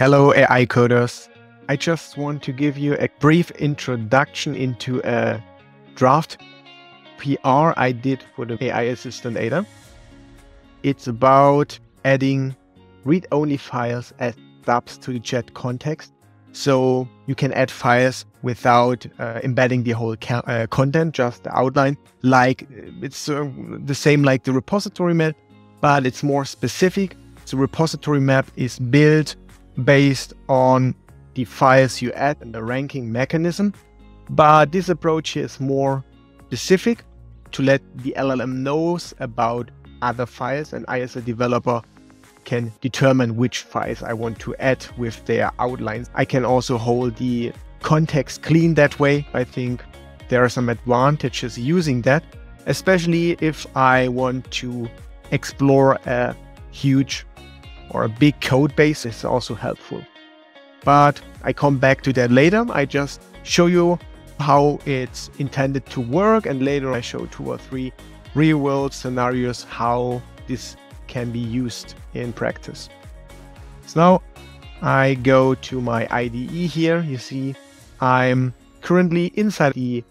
Hello, AI coders. I just want to give you a brief introduction into a draft PR I did for the AI assistant Aider. It's about adding read only files as stubs to the chat context. So you can add files without uh, embedding the whole uh, content, just the outline. Like it's uh, the same like the repository map, but it's more specific. The repository map is built based on the files you add and the ranking mechanism. But this approach is more specific to let the LLM knows about other files and I as a developer can determine which files I want to add with their outlines. I can also hold the context clean that way. I think there are some advantages using that, especially if I want to explore a huge or a big code base is also helpful. But I come back to that later. I just show you how it's intended to work and later I show two or three real world scenarios how this can be used in practice. So now I go to my IDE here. You see I'm currently inside the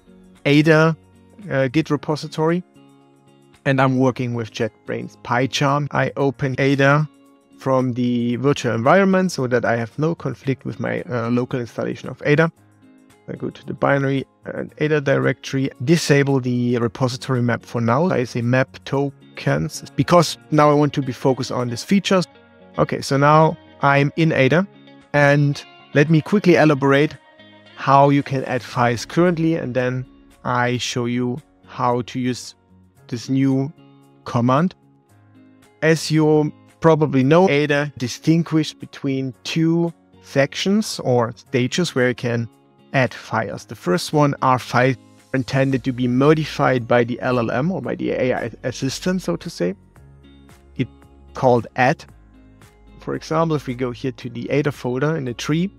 Aider uh, Git repository and I'm working with JetBrains PyCharm. I open Aider from the virtual environment so that I have no conflict with my uh, local installation of Aider. I go to the binary and Aider directory, disable the repository map for now. I say map tokens because now I want to be focused on these features. Okay, so now I'm in Aider and let me quickly elaborate how you can add files currently and then I show you how to use this new command. As you probably know, Aider distinguish between two sections or stages where you can add files. The first one are files intended to be modified by the LLM or by the AI assistant, so to say. It's called add. For example, if we go here to the Aider folder in the tree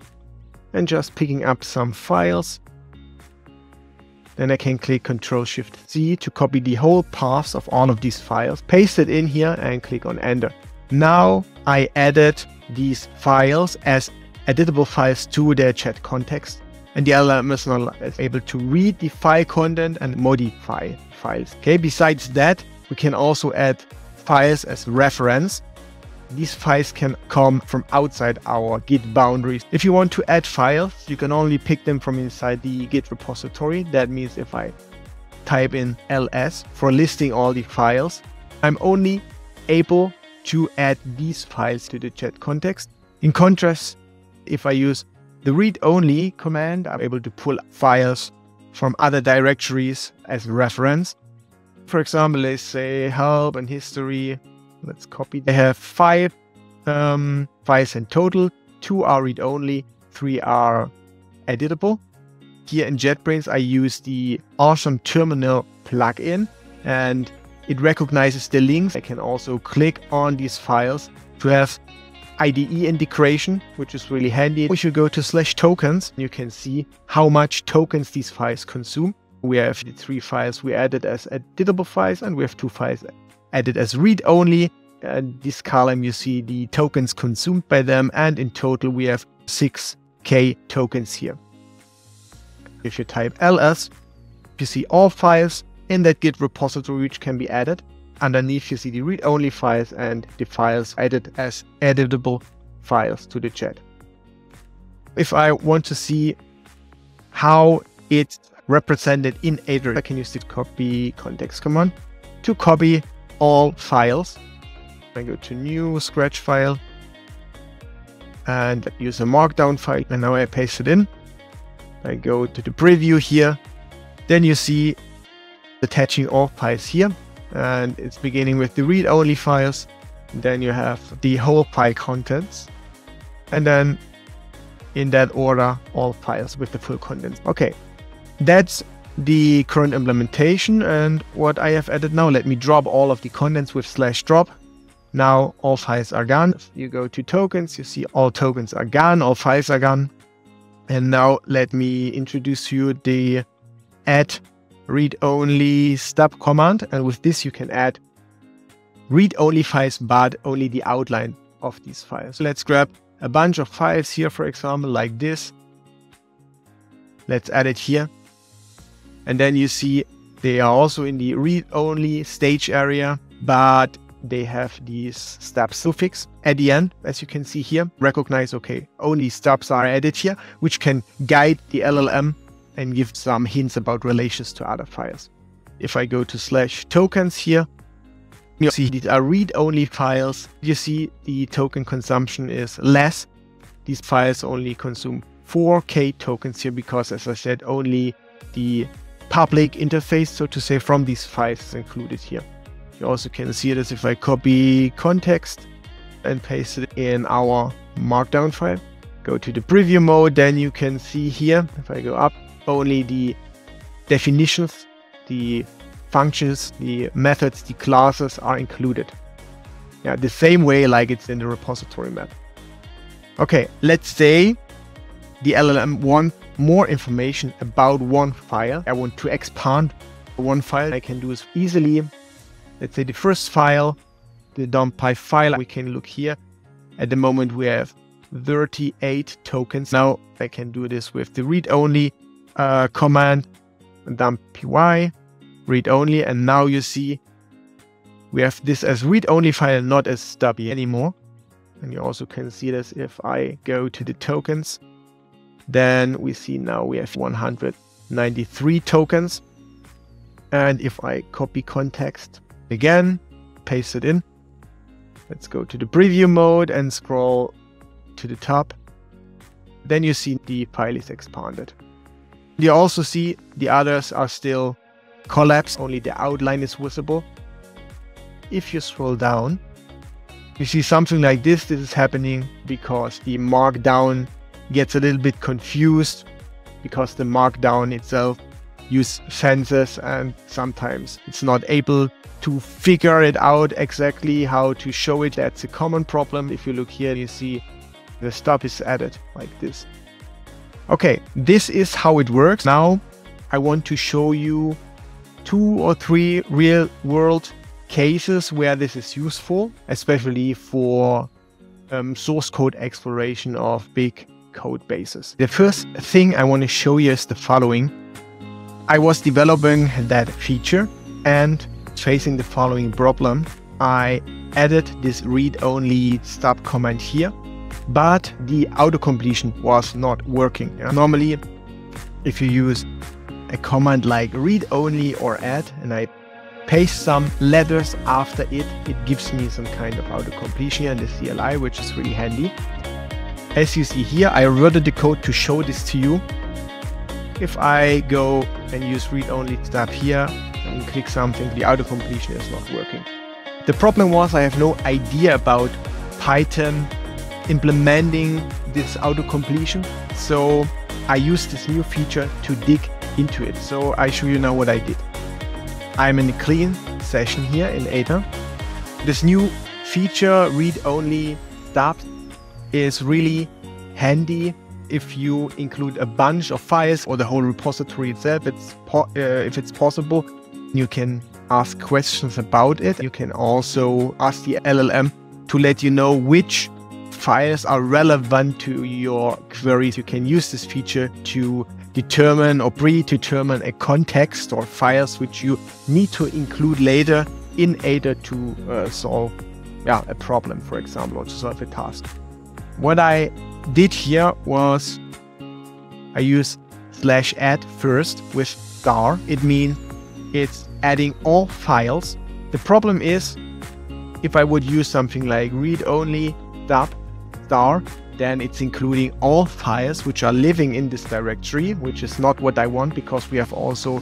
and just picking up some files, then I can click Ctrl Shift Z to copy the whole paths of all of these files, paste it in here and click on enter. Now I added these files as editable files to their chat context and the LLM is not able to read the file content and modify files. Okay, besides that, we can also add files as reference. These files can come from outside our Git boundaries. If you want to add files, you can only pick them from inside the Git repository. That means if I type in ls for listing all the files, I'm only able to add these files to the chat context. In contrast, if I use the read only command, I'm able to pull files from other directories as reference. For example, let's say help and history. Let's copy. I have five um, files in total. Two are read only, three are editable. Here in JetBrains, I use the awesome terminal plugin and it recognizes the links. I can also click on these files to have IDE integration, which is really handy. If you go to slash tokens, you can see how much tokens these files consume. We have the three files we added as editable files, and we have two files added as read only. And this column, you see the tokens consumed by them, and in total, we have 6k tokens here. If you type ls, you see all files in that Git repository which can be added. Underneath you see the read-only files and the files added as editable files to the chat. If I want to see how it's represented in Aider, I can use the copy context command to copy all files. I go to new scratch file and use a markdown file and now I paste it in. I go to the preview here. Then you see attaching all files here and it's beginning with the read-only files. Then you have the whole file contents, and then in that order, all files with the full contents. Okay, that's the current implementation and what I have added now. Let me drop all of the contents with slash drop. Now all files are gone. You go to tokens, you see all tokens are gone, all files are gone. And now let me introduce you the add read only stub command. And with this, you can add read only files, but only the outline of these files. So let's grab a bunch of files here, for example, like this. Let's add it here. And then you see they are also in the read-only stage area, but they have these stub suffix at the end, as you can see here. Recognize, okay, only stubs are added here, which can guide the LLM and give some hints about relations to other files. If I go to slash tokens here, you see these are read-only files. You see the token consumption is less. These files only consume 4k tokens here because, as I said, only the public interface, so to say, from these files is included here. You also can see this if I copy context and paste it in our markdown file. Go to the preview mode, then you can see here, if I go up, only the definitions, the functions, the methods, the classes are included. Yeah, the same way like it's in the repository map. Okay, let's say the LLM wants more information about one file. I want to expand one file. I can do this easily. Let's say the first file, the dumpy file, we can look here. At the moment we have 38 tokens. Now I can do this with the read-only uh, command, dump py, read only. And now you see we have this as read only file, not as stubby anymore. And you also can see this if I go to the tokens. Then we see now we have 193 tokens. And if I copy context again, paste it in. Let's go to the preview mode and scroll to the top. Then you see the file is expanded. You also see the others are still collapsed, only the outline is visible. If you scroll down, you see something like this. This is happening because the markdown gets a little bit confused because the markdown itself use fences and sometimes it's not able to figure it out exactly how to show it. That's a common problem. If you look here, you see the stuff is added like this. Okay, this is how it works. Now I want to show you two or three real world cases where this is useful, especially for um, source code exploration of big code bases. The first thing I want to show you is the following. I was developing that feature and facing the following problem. I added this read-only stub command here, but the auto-completion was not working. Normally, if you use a command like read only or add and I paste some letters after it, it gives me some kind of auto completion in the CLI, which is really handy. As you see here, I wrote the code to show this to you. If I go and use read only stub here and click something, the auto completion is not working. The problem was I have no idea about Python implementing this auto completion. So I used this new feature to dig into it. So I show you now what I did. I'm in a clean session here in Aider. This new feature read-only stub is really handy if you include a bunch of files or the whole repository itself. It's uh, if it's possible, you can ask questions about it. You can also ask the LLM to let you know which files are relevant to your queries. You can use this feature to determine or predetermine a context or files which you need to include later in Aider to uh, solve yeah, a problem, for example, or to solve a task. What I did here was I use slash add first with star. It means it's adding all files. The problem is if I would use something like read only stub star, then it's including all files which are living in this directory, which is not what I want because we have also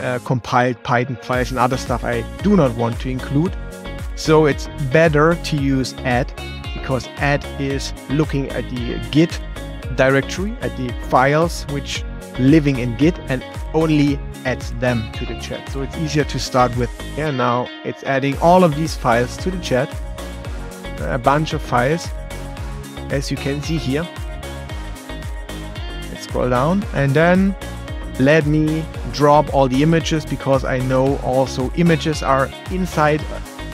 uh, compiled Python files and other stuff I do not want to include. So it's better to use add because add is looking at the git directory, at the files which living in git and only adds them to the chat. So it's easier to start with. Yeah, now it's adding all of these files to the chat, a bunch of files as you can see here. Let's scroll down and then let me drop all the images because I know also images are inside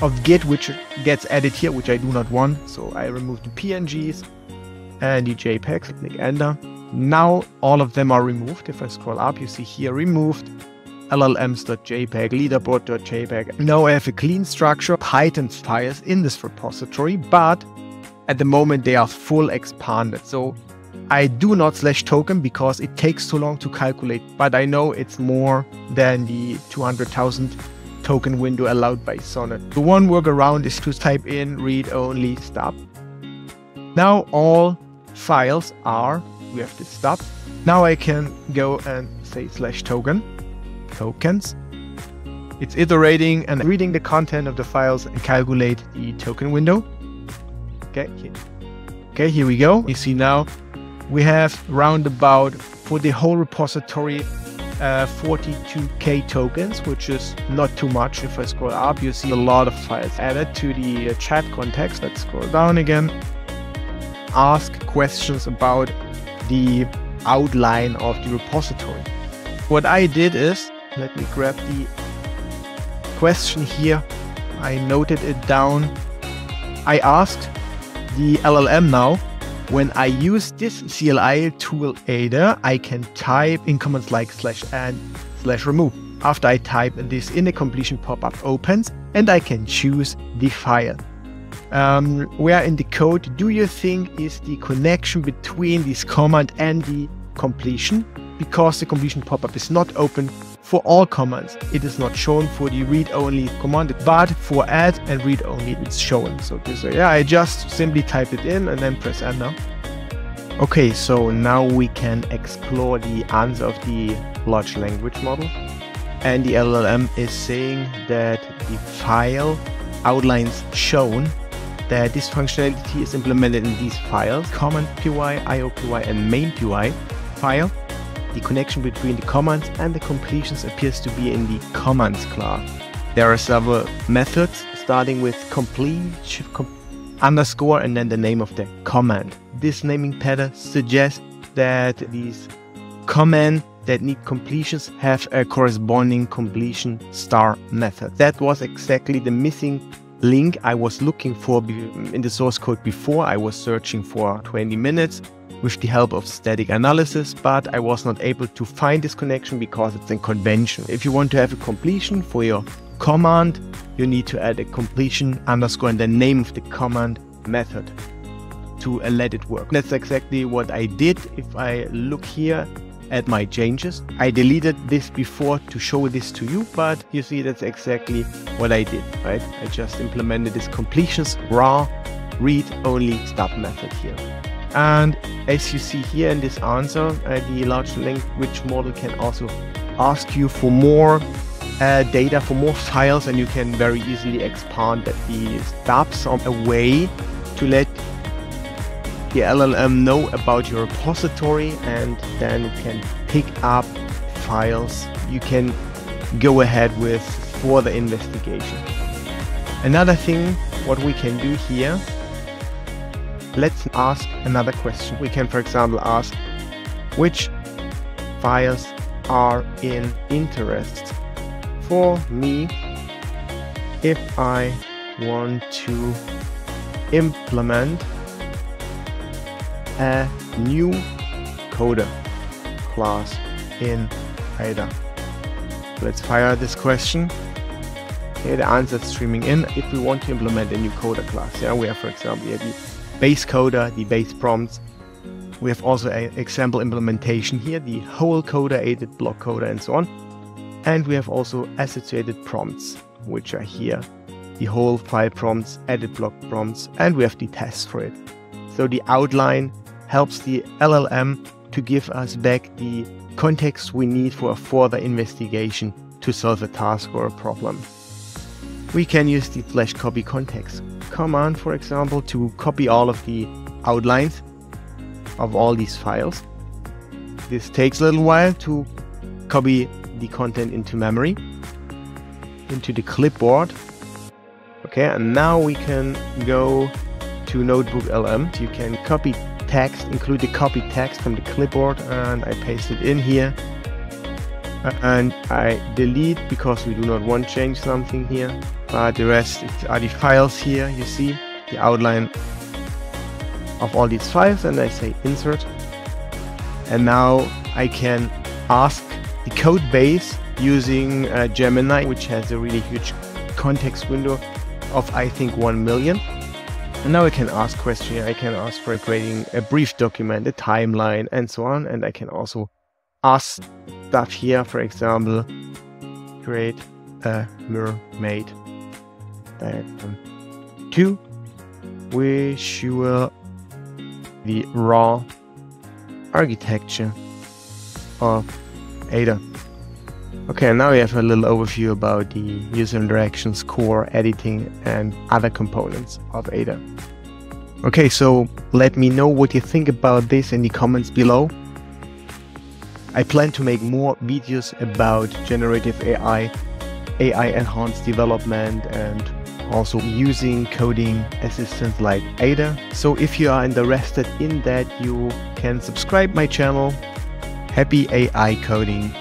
of Git which gets added here which I do not want. So I remove the PNGs and the JPEGs, click enter. Now all of them are removed. If I scroll up, you see here removed llms.jpg, leaderboard.jpg. Now I have a clean structure, Python files in this repository, but at the moment they are full expanded. So I do not slash token because it takes too long to calculate, but I know it's more than the 200,000 token window allowed by Sonnet. The one workaround is to type in read only stub. Now all files are, we have to stop. Now I can go and say slash token tokens. It's iterating and reading the content of the files and calculate the token window. Okay, here. okay, here we go. You see now we have roundabout for the whole repository uh, 42k tokens, which is not too much. If I scroll up, you see a lot of files added to the uh, chat context. Let's scroll down again. Ask questions about the outline of the repository. What I did is let me grab the question here. I noted it down. I asked the LLM now, when I use this CLI tool Aider, I can type in comments like slash and slash remove. After I type this in, a completion pop-up opens and I can choose the file. Um, where in the code do you think is the connection between this command and the completion? Because the completion pop-up is not open for all commands. It is not shown for the read-only command, but for add and read-only it's shown. So yeah, I just simply type it in and then press enter. Okay, so now we can explore the answer of the large language model. And the LLM is saying that the file outlines shown that this functionality is implemented in these files, command py, iopy, and main py file the connection between the commands and the completions appears to be in the commands class. There are several methods starting with complete com underscore and then the name of the command. This naming pattern suggests that these commands that need completions have a corresponding completion star method. That was exactly the missing link I was looking for in the source code before. I was searching for 20 minutes with the help of static analysis, but I was not able to find this connection because it's in convention. If you want to have a completion for your command, you need to add a completion underscore and the name of the command method to let it work. That's exactly what I did. If I look here at my changes, I deleted this before to show this to you, but you see that's exactly what I did, right? I just implemented this completions raw read only stub method here. And as you see here in this answer, uh, the large language model can also ask you for more uh, data, for more files, and you can very easily expand the stubs on a way to let the LLM know about your repository and then it can pick up files you can go ahead with for the investigation. Another thing what we can do here Let's ask another question. We can, for example, ask which files are in interest for me if I want to implement a new coder class in Aider. Let's fire this question. Okay, the answer is streaming in. If we want to implement a new coder class, yeah, we have, for example, the base coder, the base prompts. We have also an example implementation here, the whole coder, edit block coder, and so on. And we have also associated prompts, which are here. The whole file prompts, edit block prompts, and we have the tests for it. So the outline helps the LLM to give us back the context we need for a further investigation to solve a task or a problem. We can use the slash copy context command, for example, to copy all of the outlines of all these files. This takes a little while to copy the content into memory, into the clipboard. Okay, and now we can go to Notebook LM. You can copy text, include the copy text from the clipboard, and I paste it in here. And I delete because we do not want to change something here. But the rest are the files here, you see, the outline of all these files and I say insert. And now I can ask the code base using uh, Gemini, which has a really huge context window of I think 1 million. And now I can ask questions. I can ask for creating a brief document, a timeline, and so on. And I can also ask stuff here, for example, create a mermaid diagram. Um, two, visual uh, the raw architecture of Aider. Okay, now we have a little overview about the user interactions, core, editing, and other components of Aider. Okay, so let me know what you think about this in the comments below. I plan to make more videos about generative AI, AI enhanced development, and also using coding assistants like Aider. So if you are interested in that, you can subscribe my channel. Happy AI coding